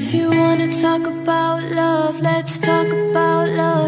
If you wanna talk about love, let's talk about love.